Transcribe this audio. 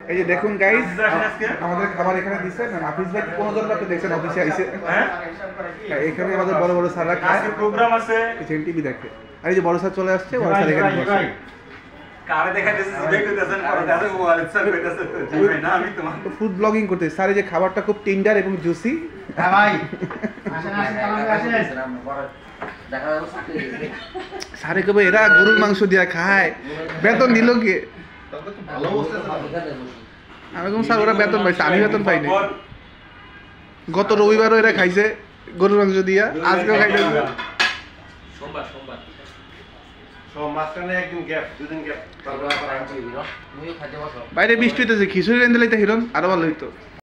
এই যে দেখুন গাইস আমাদের খাবার এখানে না হাফিজ ভাই কোন জন্য আপনি দেখছেন অফিসে আইছে। হ্যাঁ? হ্যাঁ, এখানে আমাদের বড় বড় স্যাররা আজকে প্রোগ্রাম আছে। এখানে টিভি দেখে। আর এই যে বড় স্যার চলে আসছে বড় স্যার এখানে বসে। ফুড ব্লগিং করতে স্যার এই যে খাবারটা খুব টেন্ডার এবং জুসি হ্যাঁ ভাই। আসেন আসেন তাহলে আসেন। দেখা যাচ্ছে স্যারে কবে এরা গরুর মাংস দিয়া খায়। বেতন দিল কে? আমি কোন স্যার ওরা বেতন পাইছে আমি বেতন পাইনি। গত রবিবারও এরা খাইছে গরুর মাংস দিয়া আজকেও খাইছে। সোমবার সোমবার। বাইরে বৃষ্টি হইতেছে খিচুড়ি লাইতে হিরন আরও ভালো হইতো।